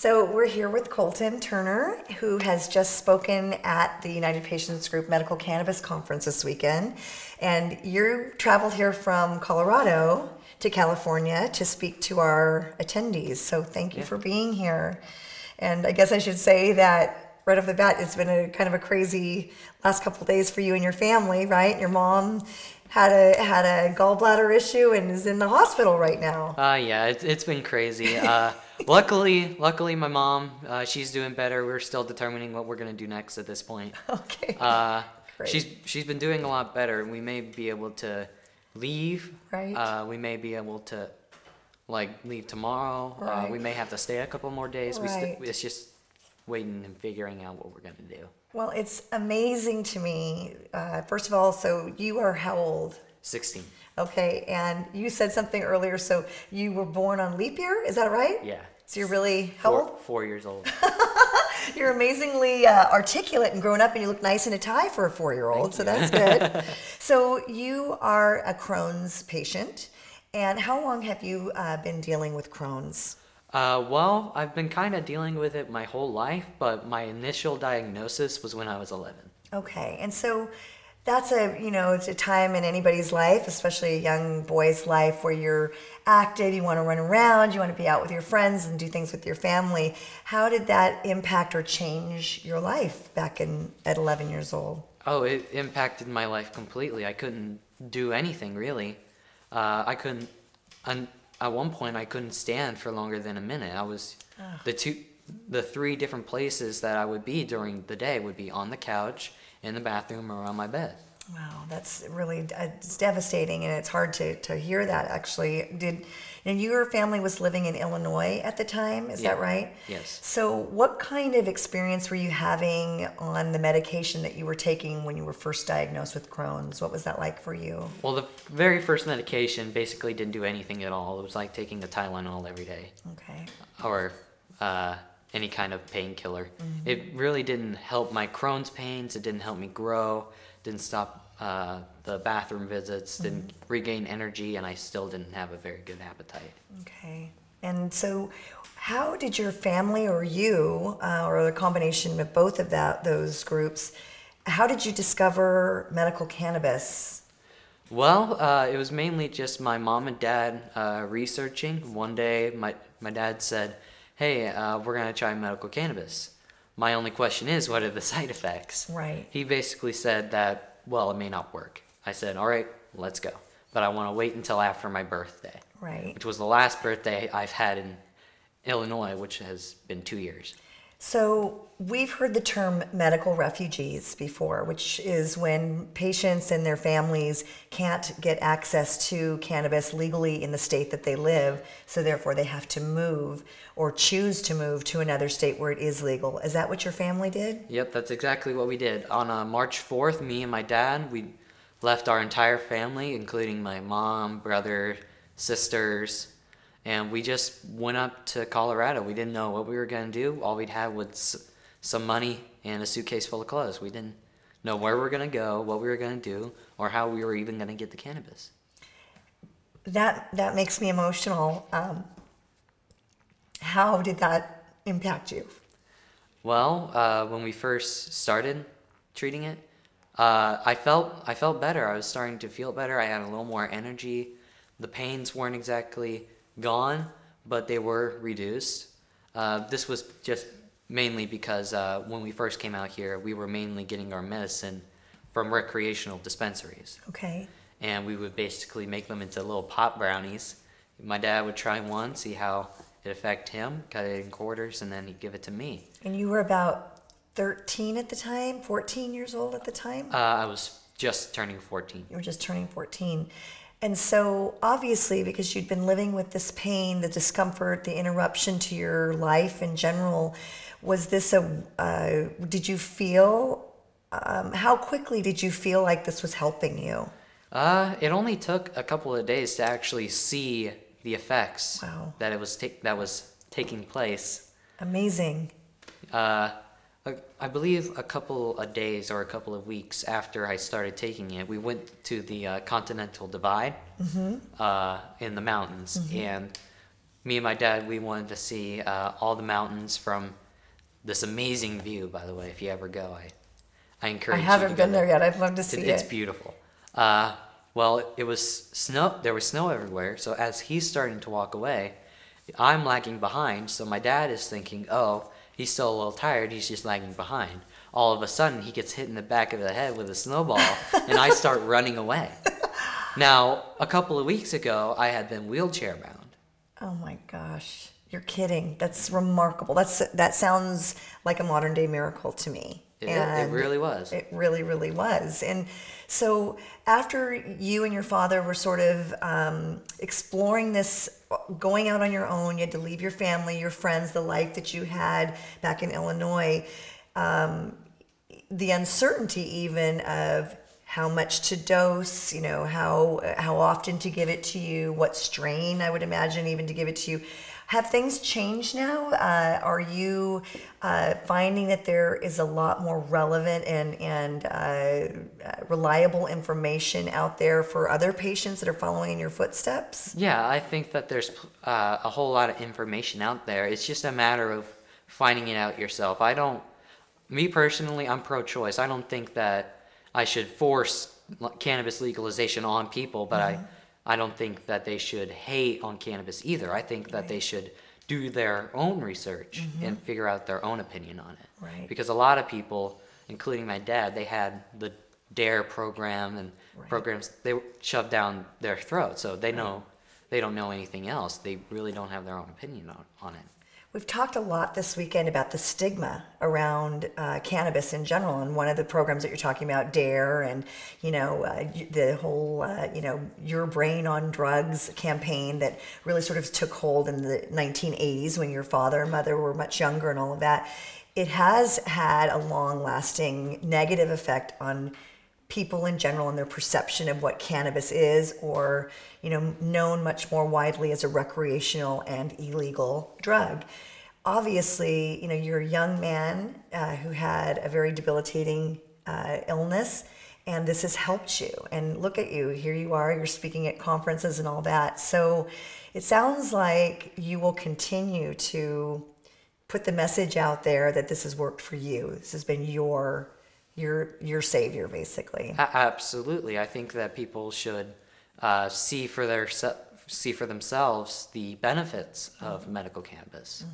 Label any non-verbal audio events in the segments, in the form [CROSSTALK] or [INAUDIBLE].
So we're here with Coltyn Turner, who has just spoken at the United Patients Group Medical Cannabis Conference this weekend. And you traveled here from Colorado to California to speak to our attendees. So thank you for being here. And I guess I should say that right off the bat, it's been a kind of a crazy last couple of days for you and your family, right? Your mom had a had a gallbladder issue and is in the hospital right now. Uh, yeah, it's, it's been crazy. Uh, luckily, luckily, my mom, uh, she's doing better. We're still determining what we're gonna do next at this point. [LAUGHS] Okay. Uh, Great. she's she's been doing a lot better. We may be able to leave. Right. Uh, we may be able to like leave tomorrow. Uh, Right. we may have to stay a couple more days. We Right. st- it's just waiting and figuring out what we're gonna do. Well, it's amazing to me. Uh, first of all, so you are how old? Sixteen. Okay, and you said something earlier. So you were born on leap year, is that right? Yeah. So you're really how Four, old? four years old. [LAUGHS] You're amazingly uh, articulate and grown up, and you look nice in a tie for a four-year-old. So that's [LAUGHS] good. so you are a Crohn's patient, and how long have you uh, been dealing with Crohn's? Uh, well, I've been kind of dealing with it my whole life, but my initial diagnosis was when I was 11. Okay, and so that's a you know it's a time in anybody's life, especially a young boy's life, where you're active, you want to run around, you want to be out with your friends and do things with your family. How did that impact or change your life back in at 11 years old? Oh, it impacted my life completely. I couldn't do anything really. Uh, I couldn't. Un, at one point, I couldn't stand for longer than a minute. I was ah. the two, the three different places that I would be during the day would be on the couch, in the bathroom, or on my bed. Wow, that's really uh, it's devastating, and it's hard to, to hear that. Actually, did and your family was living in Illinois at the time? Is that right? Yes. So, what kind of experience were you having on the medication that you were taking when you were first diagnosed with Crohn's? What was that like for you? Well, the very first medication basically didn't do anything at all. It was like taking a Tylenol every day. Okay. or uh, any kind of painkiller. It really didn't help my Crohn's pains. It didn't help me grow. Didn't stop uh, the bathroom visits. Didn't regain energy, and I still didn't have a very good appetite. Okay. And so, how did your family or you, uh, or a combination of both of that those groups, how did you discover medical cannabis? Well, uh, it was mainly just my mom and dad uh, researching. One day, my my dad said, "Hey, uh, we're gonna try medical cannabis." My only question is, what are the [LAUGHS] side effects? Right. He basically said that, well, it may not work. I said, all right, let's go. But I want to wait until after my birthday, Right. which was the last birthday I've had in Illinois, which has been two years. So, we've heard the term medical refugees before, which is when patients and their families can't get access to cannabis legally in the state that they live, so therefore they have to move or choose to move to another state where it is legal. Is that what your family did? Yep, that's exactly what we did. On uh, March 4th, me and my dad, we left our entire family, including my mom, brother, sisters, and we just went up to Colorado. We didn't know what we were going to do. All we'd had was some money and a suitcase full of clothes. We didn't know where we were going to go, what we were going to do, or how we were even going to get the cannabis. That that makes me emotional. Um, how did that impact you? Well, uh, when we first started treating it, uh, I felt I felt better. I was starting to feel better. I had a little more energy. The pains weren't exactly gone, but they were reduced. Uh, this was just mainly because uh, when we first came out here, we were mainly getting our medicine from recreational dispensaries, Okay. and we would basically make them into little pop brownies. My dad would try one, see how it affect him, cut it in quarters, and then he'd give it to me. And you were about 13 at the time, 14 years old at the time? Uh, I was just turning 14. You were just turning 14. And so, obviously, because you'd been living with this pain, the discomfort, the interruption to your life in general, was this a, uh, did you feel, um, how quickly did you feel like this was helping you? Uh, it only took a couple of days to actually see the effects Wow. that it was ta- that was taking place. Amazing. Uh, I- I believe a couple of days or a couple of weeks after I started taking it, we went to the uh, Continental Divide uh, in the mountains, and me and my dad, we wanted to see uh, all the mountains from this amazing view. By the way, if you ever go, I I encourage. I you haven't been there yet. I'd love to see it's it. It's beautiful. Uh, well, it was snow. There was snow everywhere. So as he's starting to walk away, I'm lagging behind. So my dad is thinking, "Oh, he's still a little tired. He's just lagging behind." All of a sudden, he gets hit in the back of the head with a snowball, and I start [LAUGHS] running away. Now, a couple of weeks ago, I had been wheelchair bound. Oh my gosh. You're kidding. That's remarkable. That's that sounds like a modern day miracle to me. It, it really was. It really, really was. And so, after you and your father were sort of um, exploring this, going out on your own, you had to leave your family, your friends, the life that you had back in Illinois, um, the uncertainty even of how much to dose, you know, how how often to give it to you, what strain I would imagine even to give it to you. Have things changed now? Uh, are you uh, finding that there is a lot more relevant and and uh, uh, reliable information out there for other patients that are following in your footsteps? Yeah, I think that there's uh, a whole lot of information out there. It's just a matter of finding it out yourself. I don't, me personally, I'm pro choice. I don't think that I should force cannabis legalization on people, but I, I don't think that they should hate on cannabis either. I think that they should do their own research mm-hmm. and figure out their own opinion on it. Right. Because a lot of people, including my dad, they had the DARE program and Right. programs they shoved down their throat, so they know they don't know anything else. They really don't have their own opinion on, on it. We've talked a lot this weekend about the stigma around uh, cannabis in general, and one of the programs that you're talking about, Dare, and you know uh, the whole uh, you know Your Brain on Drugs campaign that really sort of took hold in the 1980s when your father and mother were much younger and all of that. It has had a long-lasting negative effect on people in general and their perception of what cannabis is or you know known much more widely as a recreational and illegal drug. Obviously you know you're a young man uh, who had a very debilitating uh, illness and this has helped you. And look at you. Here you are. You're speaking at conferences and all that. So it sounds like you will continue to put the message out there that this has worked for you. This has been your your your savior basically absolutely, I think that people should uh, see for their see for themselves the benefits of medical cannabis,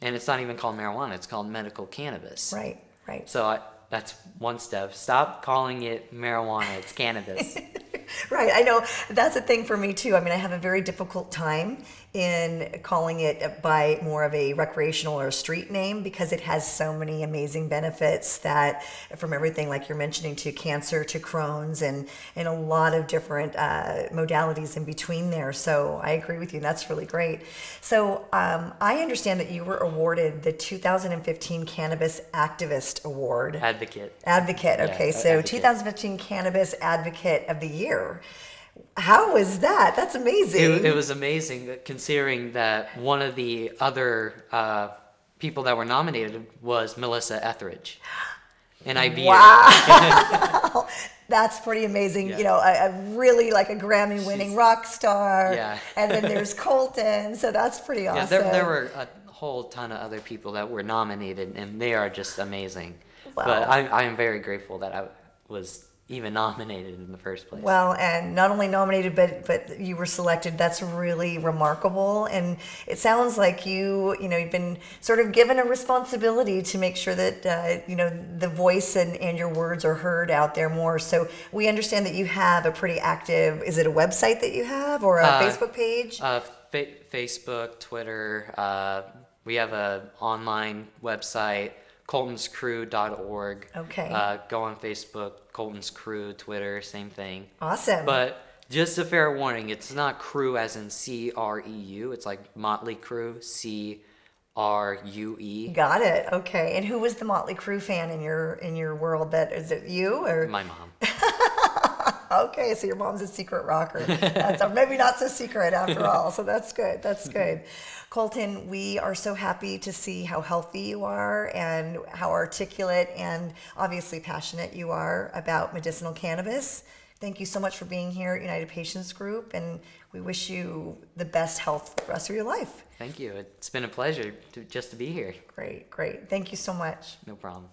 and it's not even called marijuana; it's called medical cannabis. right right So I, that's one step. Stop calling it marijuana; it's cannabis. [LAUGHS] [LAUGHS] right i know that's a thing for me too i mean i have a very difficult time in calling it by more of a recreational or a street name because it has so many amazing benefits that from everything like you're mentioning to cancer to crohn's and and a lot of different uh, modalities in between there so i agree with you that's really great so um, i understand that you were awarded the 2015 cannabis activist award Advocate. Advocate. Okay, a- so advocate. 2015 Cannabis Advocate of the Year. How was that? That's amazing. It, it was amazing that considering that one of the other uh, people that were nominated was Melissa Etheridge. And I beat wow, [LAUGHS] that's pretty amazing. Yeah. You know, a, a really like a Grammy-winning She's- rock star. Yeah. and then there's [LAUGHS] Coltyn, so that's pretty awesome. Yeah, there, there were a whole ton of other people that were nominated, and they are just amazing. Wow. But I, I am very grateful that I was even nominated in the first place. Well, and not only nominated, but but you were selected. That's really remarkable, and it sounds like you you know you've been sort of given a responsibility to make sure that uh, you know the voice and, and your words are heard out there more. So we understand that you have a pretty active. Is it a website that you have or a Uh, Facebook page? Uh, fa- Facebook, Twitter. Uh, we have a online website, coltynscrue.org. Okay. Uh, go on Facebook, Coltyn's Crue, Twitter, same thing. awesome. But just a fair warning, it's not crew as in C R E U. It's like Mötley Crüe, C R U E. Got it. Okay. And who was the Mötley Crüe fan in your in your world? That is it you or My mom. [LAUGHS] Okay, so your mom's a secret rocker. [LAUGHS] That's or maybe not so secret after all. So that's good. That's good. Coltyn, we are so happy to see how healthy you are and how articulate and obviously passionate you are about medicinal cannabis. Thank you so much for being here at United Patients Group, and we wish you the best health for the rest of your life. Thank you. It's been a pleasure to, just to be here. Great, great. Thank you so much. No problem.